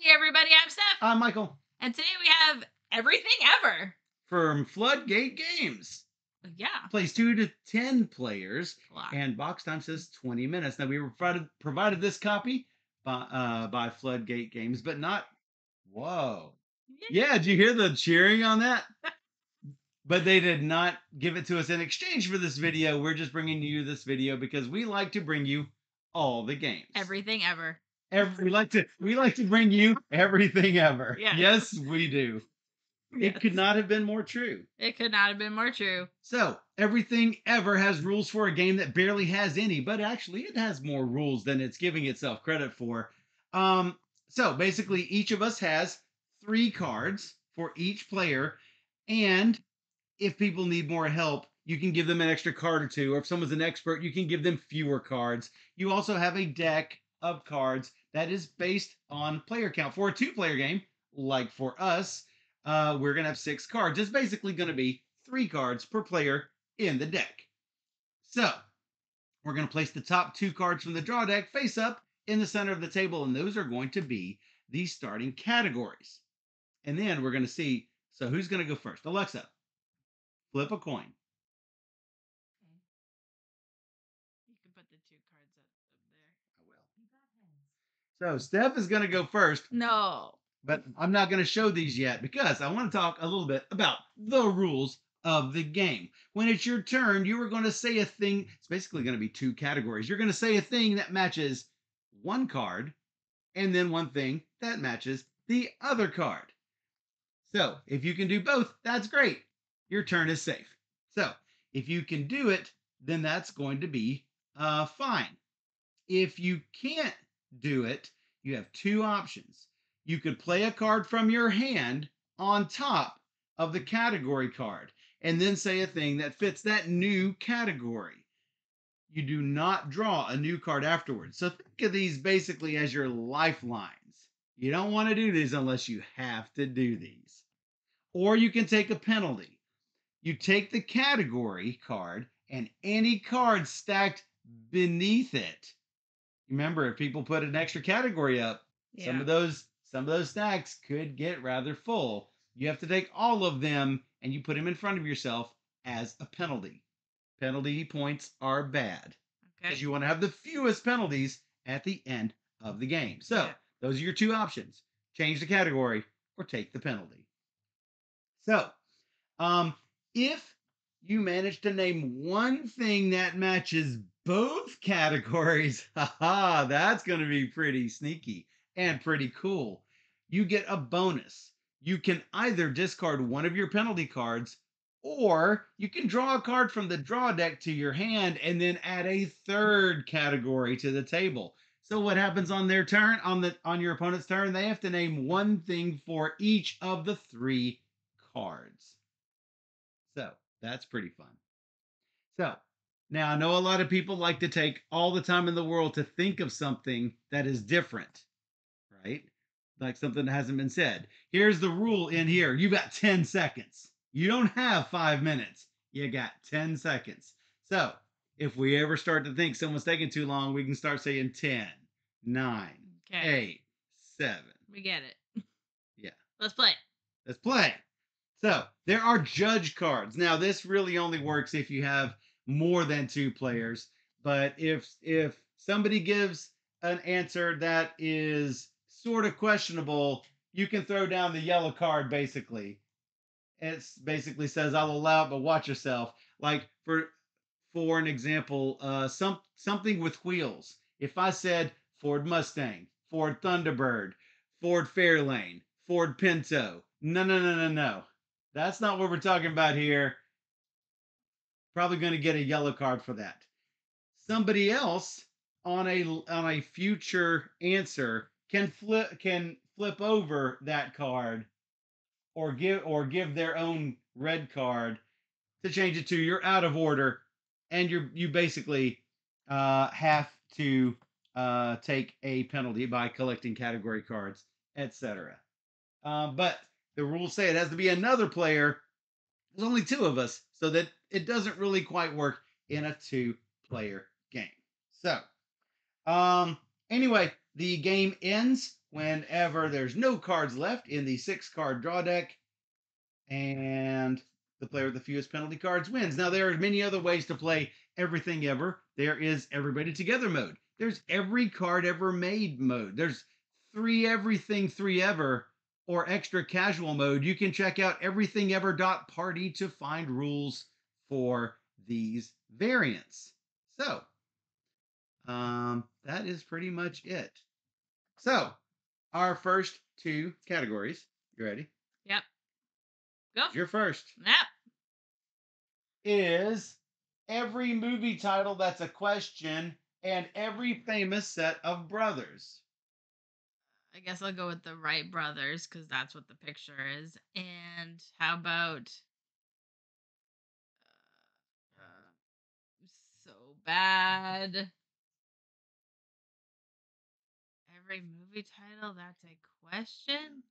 Hey everybody, I'm Steph. I'm Michael and today we have everything ever. from Floodgate Games. Yeah. Plays two to ten players, lot. and box time says twenty minutes. Now we were provided provided this copy by uh, by Floodgate Games, but not. Whoa! Yeah, did you hear the cheering on that? but they did not give it to us in exchange for this video. We're just bringing you this video because we like to bring you all the games. Everything ever. Every, we like to we like to bring you everything ever. Yes. Yes, we do. It could not have been more true. It could not have been more true. So, everything ever has rules for a game that barely has any, but actually it has more rules than it's giving itself credit for. Um, so basically each of us has 3 cards for each player and if people need more help, you can give them an extra card or two or if someone's an expert, you can give them fewer cards. You also have a deck of cards that is based on player count. For a two-player game, like for us, uh, we're gonna have six cards. It's basically gonna be three cards per player in the deck. So we're gonna place the top two cards from the draw deck face up in the center of the table, and those are going to be the starting categories. And then we're gonna see. So who's gonna go first? Alexa, flip a coin. You can put the two cards up, up there. I will. So Steph is gonna go first. No. but I'm not going to show these yet because I want to talk a little bit about the rules of the game. When it's your turn, you are going to say a thing. It's basically going to be two categories. You're going to say a thing that matches one card and then one thing that matches the other card. So if you can do both, that's great. Your turn is safe. So if you can do it, then that's going to be uh, fine. If you can't do it, you have two options you could play a card from your hand on top of the category card and then say a thing that fits that new category. You do not draw a new card afterwards. So think of these basically as your lifelines. You don't want to do these unless you have to do these. Or you can take a penalty. You take the category card and any card stacked beneath it. Remember, if people put an extra category up, Yeah. some of those some of those stacks could get rather full. You have to take all of them and you put them in front of yourself as a penalty. Penalty points are bad okay. because you want to have the fewest penalties at the end of the game. So Yeah. those are your two options: change the category or take the penalty. So, um, if you manage to name one thing that matches both categories, haha, that's going to be pretty sneaky and pretty cool. You get a bonus. You can either discard one of your penalty cards or you can draw a card from the draw deck to your hand and then add a third category to the table. So what happens on their turn on the on your opponent's turn? They have to name one thing for each of the three cards. That's pretty fun. So now I know a lot of people like to take all the time in the world to think of something that is different, right? Like something that hasn't been said. Here's the rule in here. You got 10 seconds. You don't have five minutes. You got 10 seconds. So if we ever start to think someone's taking too long, we can start saying 10, 9, okay. 8, 7. We get it. Yeah. Let's play. Let's play. So there are judge cards. Now this really only works if you have more than two players. But if if somebody gives an answer that is sort of questionable, you can throw down the yellow card basically. It basically says I'll allow it, but watch yourself. Like for for an example, uh, some something with wheels. If I said Ford Mustang, Ford Thunderbird, Ford Fairlane, Ford Pinto, no, no, no, no, no. That's not what we're talking about here. Probably going to get a yellow card for that. Somebody else on a on a future answer can flip can flip over that card or give or give their own red card to change it to you're out of order and you're you basically uh, have to uh, take a penalty by collecting category cards, etc. Uh, but the rules say it has to be another player. There's only two of us, so that it doesn't really quite work in a two-player game. So, um, anyway, the game ends whenever there's no cards left in the six card draw deck. And the player with the fewest penalty cards wins. Now, there are many other ways to play everything ever. There is everybody together mode. There's every card ever made mode. There's three everything, three ever, or extra casual mode. You can check out everythingever.party to find rules for these variants. So, um, that is pretty much it. So, our first two categories. You ready? Yep. Go. Your first Yep. is every movie title that's a question and every famous set of brothers. I guess I'll go with the Wright brothers because that's what the picture is. And how about uh, uh, so bad? Every movie title that's a question.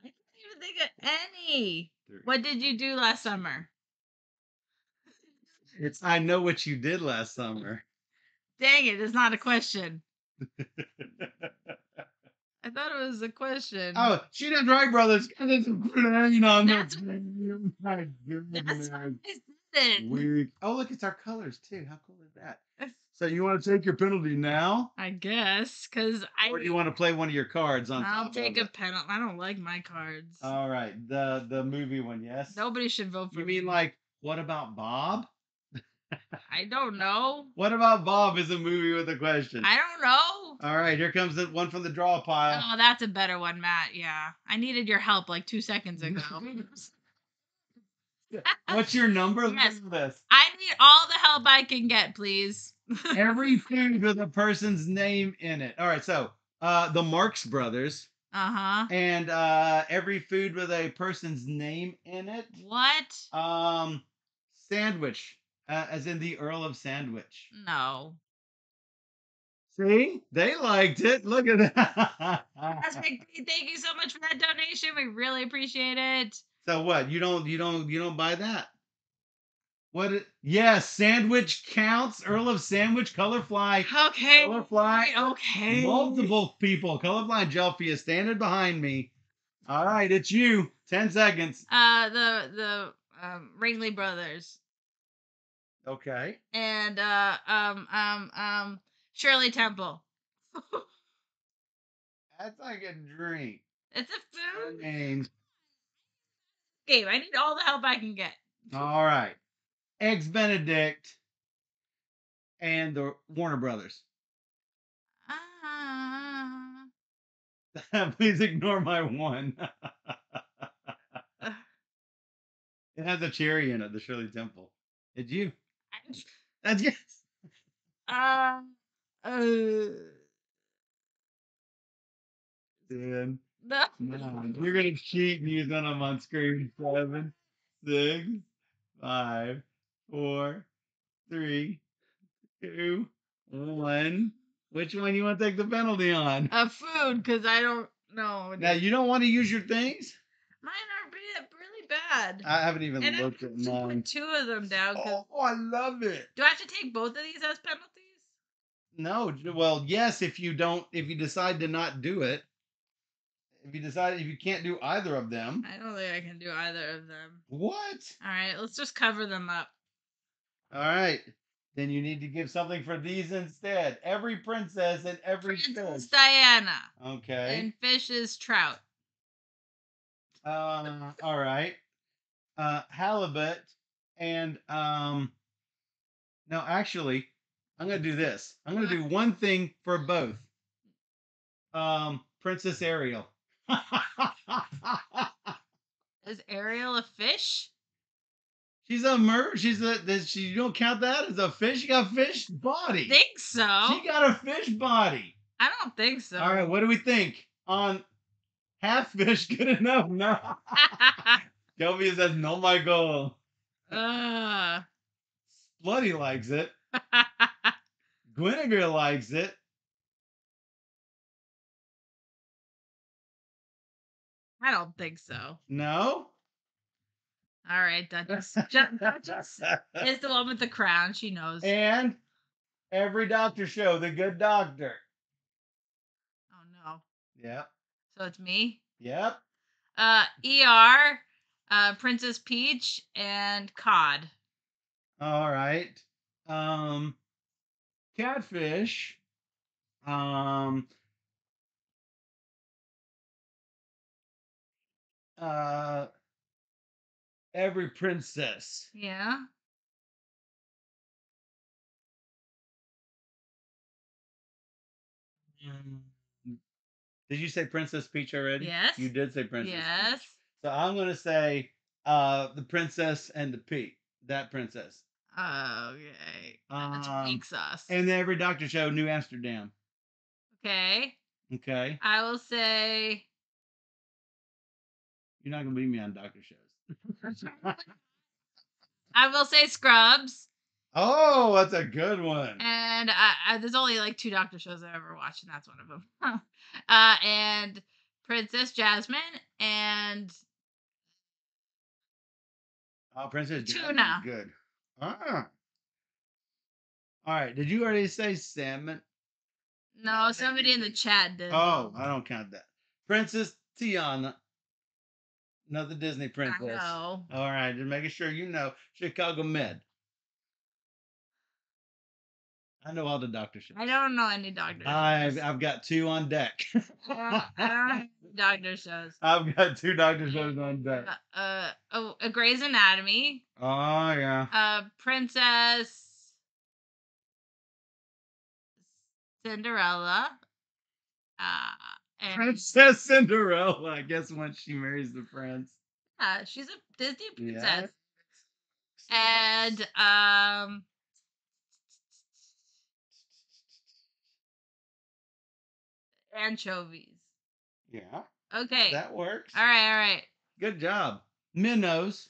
I can't even think of any. What did you do last summer? It's I know what you did last summer. Dang it, it's not a question. I thought it was a question. oh, she did right, brothers. And it's on the That's- plane. My That's goodness. why I said it. Weird. Oh, look, it's our colors too. How cool is that? So you want to take your penalty now, I guess, because I or do you want to play one of your cards on? I'll take a penalty. I don't like my cards. All right, the the movie one, yes. Nobody should vote for You mean me. like what about Bob? I don't know. What about Bob is a movie with a question? I don't know. All right, here comes the one from the draw pile. Oh, that's a better one, Matt. Yeah, I needed your help like two seconds ago. What's your number? Yes. This. I need all the help I can get, please. Every food with a person's name in it. All right, so uh the Marx Brothers Uh huh. and uh every food with a person's name in it. What? Um sandwich, uh, as in the Earl of Sandwich. No. See? They liked it. Look at that. That's big. Thank you so much for that donation. We really appreciate it. So what? You don't you don't you don't buy that? What yes, sandwich counts. Earl of Sandwich, colorfly, Okay. colorfly. Okay. Multiple people. Colorblind Jelfie is standing behind me. All right, it's you. Ten seconds. Uh, the the um Ringling brothers Okay. and uh um um um Shirley Temple. That's like a drink. It's a food name. game. I need all the help I can get. All right. Eggs Benedict and the Warner Brothers. Ah. Please ignore my one. it has a cherry in it, the Shirley Temple. It's you. That's yes. Uh, uh, no. You're gonna cheat and use one of them on screen. Seven, six, five, four, three, two, one. Which one you want to take the penalty on? A food, because I don't know. Now you don't want to use your things. Mine are really, really bad. I haven't even and looked at mine. two of them down. Oh, I love it. Do I have to take both of these as penalties? No, well, yes, if you don't, if you decide to not do it, if you decide if you can't do either of them, I don't think I can do either of them. what? All right, let's just cover them up. All right, then you need to give something for these instead. Every princess and every Princess fish. Diana Okay. and fish is trout. Uh, all right. Uh, halibut and um. No, actually, I'm gonna do this. I'm gonna do one thing for both. Um, Princess Ariel. Is Ariel a fish? She's a mer. She's a. Does she? You don't count that as a fish. She got a fish body. Think so. She got a fish body. I don't think so. All right. What do we think on half fish? Good enough. No. Kelby says no. My goal. uh, Bloody likes it. Guinevere likes it. I don't think so. No. All right, Duchess. Duchess is the one with the crown. She knows. and Every doctor show, the good doctor. Oh no. Yep. So it's me. Yep. Uh, ER, uh, Princess Peach, and Cod. All right. Um, catfish. Um. Uh. Every princess. Yeah. Mm, Did you say Princess Peach already? Yes. You did say Princess. Peach. Yes. So I'm gonna say uh the princess and the Pete. That princess. Okay. That's Um, weak sauce. And every doctor show, New Amsterdam. okay. Okay. I will say You're not gonna beat me on doctor shows. I will say Scrubs. Oh, that's a good one. And I, I, there's only like two Doctor shows I've ever watched, and that's one of them. uh, and Princess Jasmine and Oh, Princess Jasmine's Tuna. Good. Ah. All right. Did you already say salmon? no, somebody in the chat did. Oh, I don't count that. Princess Tiana. Another Disney princess. I know. All right, just making sure you know Chicago Med. I know all the doctor shows. I don't know any Doctor I've shows. I've got two on deck. I don't, I don't Doctor shows. I've got two doctor shows on deck. Uh, uh, oh, a Grey's Anatomy. Oh yeah. Uh, Princess Cinderella. Uh, and Princess Cinderella. I guess once she marries the prince. uh, she's a Disney princess. Yeah. princess. And um, anchovies. Yeah, Okay. that works. all right. All right. Good job. Minnows.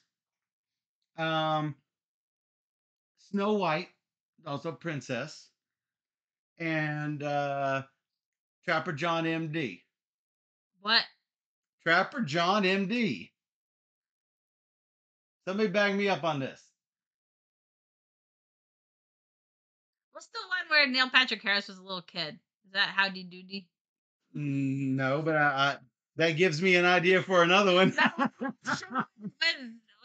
Um Snow White, also princess. And uh Trapper John MD. What? Trapper John MD. Somebody bang me up on this. What's the one where Neil Patrick Harris was a little kid? Is that Howdy Doody? Mm, No, but I, I that gives me an idea for another one. With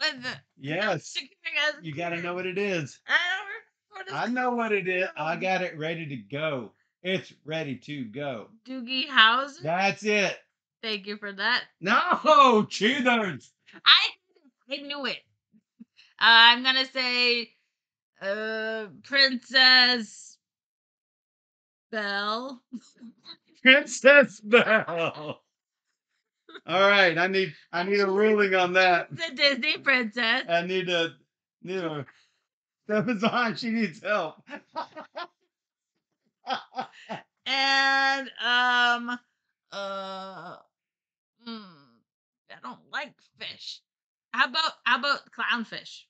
with yes. You got to know what it is. don't remember I know what it is. I got it ready to go. It's ready to go. Doogie Howser. That's it. Thank you for that. No, cheaters. I I knew it. Uh, I'm gonna say uh Princess Belle. Princess Belle. All right, I need I need a ruling on that. The Disney princess. I need a need a Stefan's on. She needs help. And um uh mm, I don't like fish. How about how about clownfish?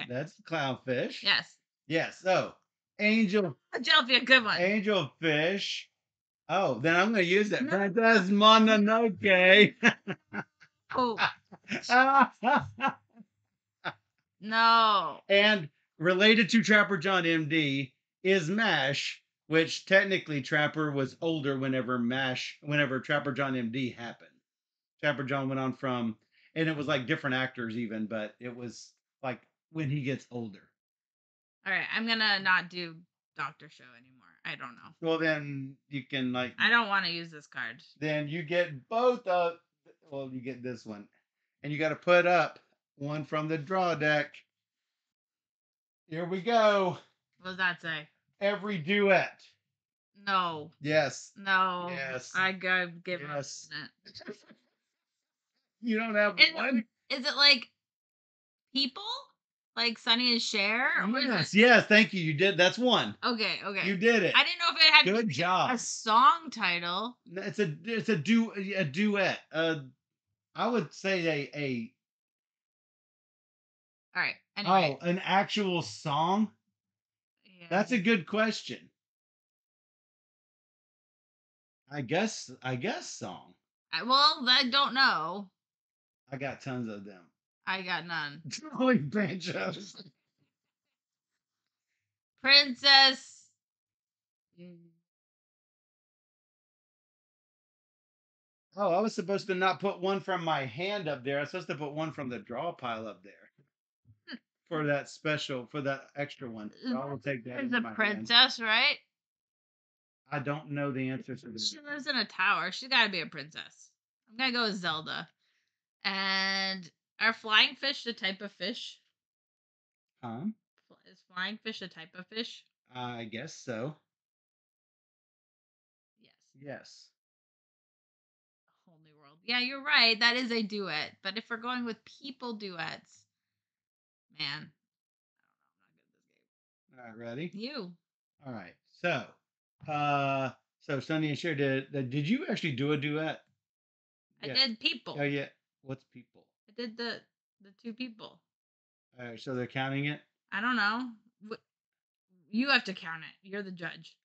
Okay. That's clownfish. Yes. Yes. So angel That'll be a good one. angel fish. Oh, then I'm gonna use it. No. Princess Mononoke. Oh no. and related to Trapper John MD is MASH, which technically Trapper was older whenever MASH, whenever Trapper John MD happened. Trapper John went on from, and it was like different actors even, but it was like when he gets older. All right, I'm gonna not do Doctor Show anymore. I don't know. Well, then you can like, I don't want to use this card. then you get both of, well, you get this one, and you got to put up one from the draw deck. Here we go. What does that say? Every duet. No, Yes. no. Yes. I gotta give Yes. up. it. You don't have Is, one. is it like people? Like Sonny and Cher? Is Yes, it- yes, thank you. You did. That's one. Okay, okay. You did it. I didn't know if it had Good job. a song title. It's a it's a du a duet. Uh, I would say a a All right. Anyway. oh an actual song. yeah. That's a good question. I guess I guess song. I, well, I don't know. I got tons of them. I got none. Holy banjos. Princess Oh, I was supposed to not put one from my hand up there. I was supposed to put one from the draw pile up there hmm. for that special, for that extra one. So I mm, will take that. There's a my hand. princess, right? I don't know the answer to this. She lives in a tower. She's got to be a princess. I'm gonna go with Zelda. And are flying fish a type of fish? Huh? Is flying fish a type of fish? I guess so. Yes. Yes. A whole new world. Yeah, you're right. That is a duet. But if we're going with people duets, man, I don't know. I'm not good at this game. All right, ready? You. All right. So, uh, so Sonny and Cher did. Did did you actually do a duet? I Yeah. did people. Oh yeah. What's people? I did the the two people. All right. So they're counting it. I don't know. You have to count it. You're the judge.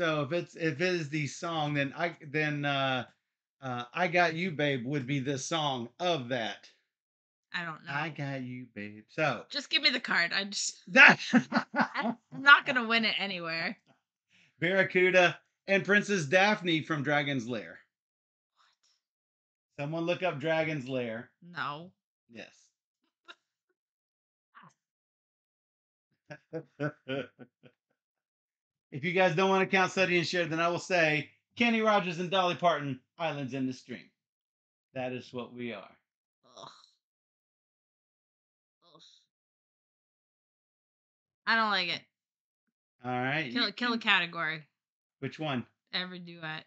So if it's if it is the song, then I then uh, uh, I got you, babe, would be the song of that. I don't know. I got you, babe. So Just give me the card. I just that I'm not gonna win it anywhere. Barracuda and Princess Daphne from Dragon's Lair. Someone look up Dragon's Lair. No. Yes. if you guys don't want to count Study and Share, then I will say Kenny Rogers and Dolly Parton, Islands in the Stream. That is what we are. Ugh. Ugh. I don't like it. All right. Kill kill a category. Which one? Every duet.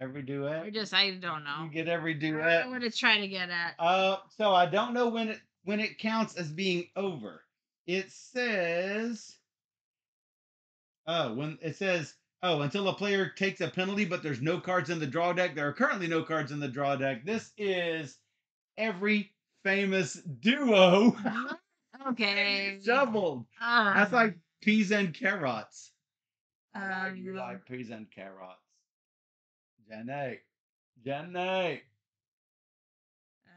Every duet. Or just I don't know. You get every I duet. know what it's trying to get at. Uh, so I don't know when it when it counts as being over. It says, oh, when it says, oh, until a player takes a penalty, but there's no cards in the draw deck. There are currently no cards in the draw deck. This is every famous duo Okay. doubled. Uh, That's like peas and carrots. Um, you like peas and carrots. Jenny, Jenny.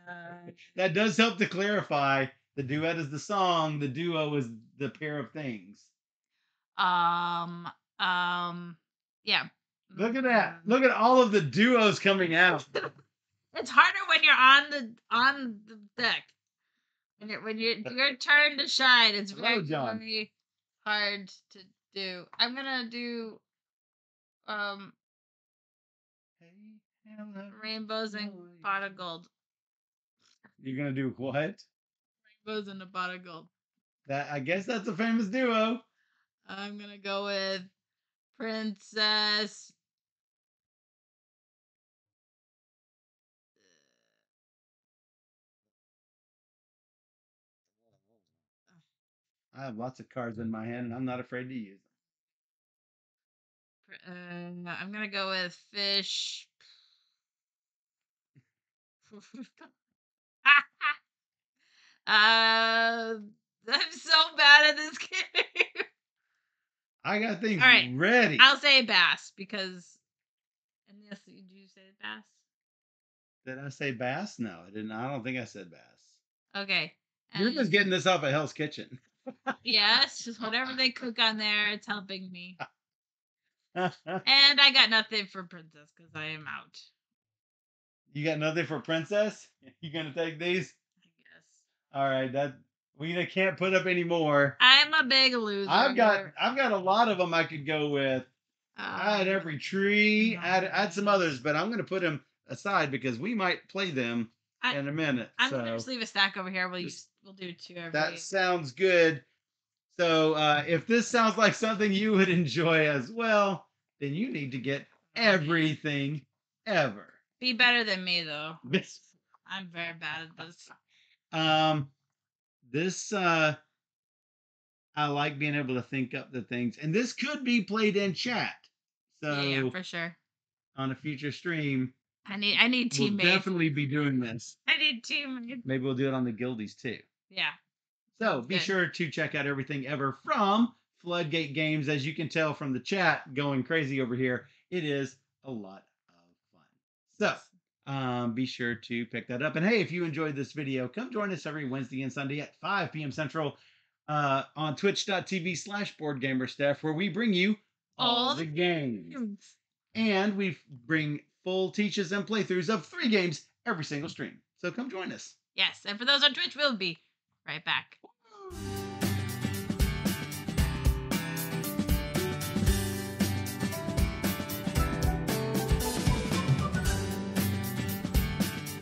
uh, That does help to clarify. The duet is the song. The duo is the pair of things. um um yeah. Look at that. Mm. Look at all of the duos coming out. It's harder when you're on the on the deck. When you're when you're your turn to shine, it's Hello, very hard to do. I'm gonna do um. Rainbows and boy. pot of gold. You're gonna do what? Rainbows and a pot of gold. That I guess that's a famous duo. I'm gonna go with Princess. I have lots of cards in my hand, and I'm not afraid to use them. Uh, I'm gonna go with fish. uh, I'm so bad at this game. I got things All right, ready. I'll say bass because. And yes, did you say bass? Did I say bass? No, I didn't. I don't think I said bass. Okay. You're just getting this off of Hell's Kitchen. Yes, just whatever they cook on there, it's helping me. And I got nothing for princess because I am out. You got nothing for Princess? You gonna take these? I guess All right, that we can't put up any more. I'm a big loser. I've got. I've got a lot of them I could go with. I had Um, every tree. I had, I had some others, but I'm gonna put them aside because we might play them I- in a minute. I'm so gonna just leave a stack over here. We'll Just- use we'll do two every. that sounds good. So uh, if this sounds like something you would enjoy as well, then you need to get everything ever. Be better than me though. This I'm very bad at this. um this uh I like being able to think up the things. And this could be played in chat. So yeah, yeah, for sure. on a future stream, I need I need we'll teammates. definitely be doing this. I need teammates. Maybe we'll do it on the guildies too. Yeah. So be good. sure to check out everything ever from Floodgate Games. As you can tell from the chat going crazy over here, it is a lot of fun. So um, be sure to pick that up. And hey, if you enjoyed this video, come join us every Wednesday and Sunday at 5 p.m. Central uh, on twitch.tv slash boardgamersteph, where we bring you all All the the games. And we bring full teaches and playthroughs of three games every single stream. So come join us. Yes, and for those on Twitch, we'll be right back.